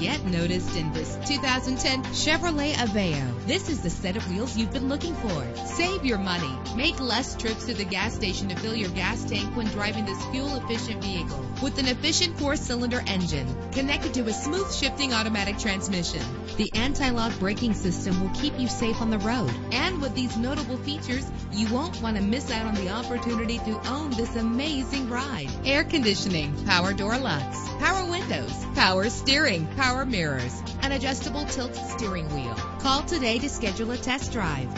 Get noticed in this 2010 Chevrolet Aveo. This is the set of wheels you've been looking for. Save your money. Make less trips to the gas station to fill your gas tank when driving this fuel-efficient vehicle. With an efficient four-cylinder engine connected to a smooth shifting automatic transmission, the anti-lock braking system will keep you safe on the road. And with these notable features, you won't want to miss out on the opportunity to own this amazing ride. Air conditioning, power door locks, power windows, power steering, power mirrors, an adjustable tilt steering wheel. Call today to schedule a test drive.